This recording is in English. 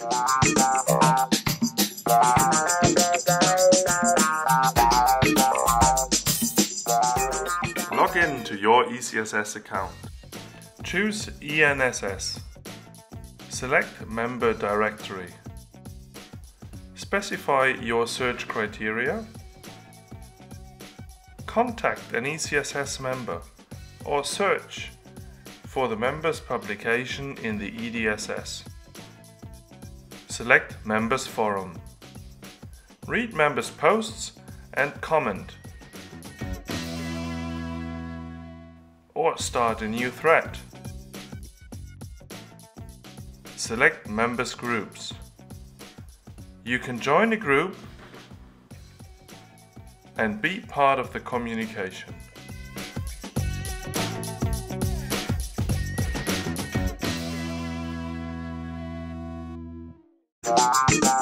Log in to your ECSS account. Choose ENSS. Select Member Directory. Specify your search criteria. Contact an ECSS member or search for the member's publication in the EDSS. Select Members Forum. Read members' posts and comment. Or start a new thread. Select members groups. You can join a group and be part of the communication. Bye.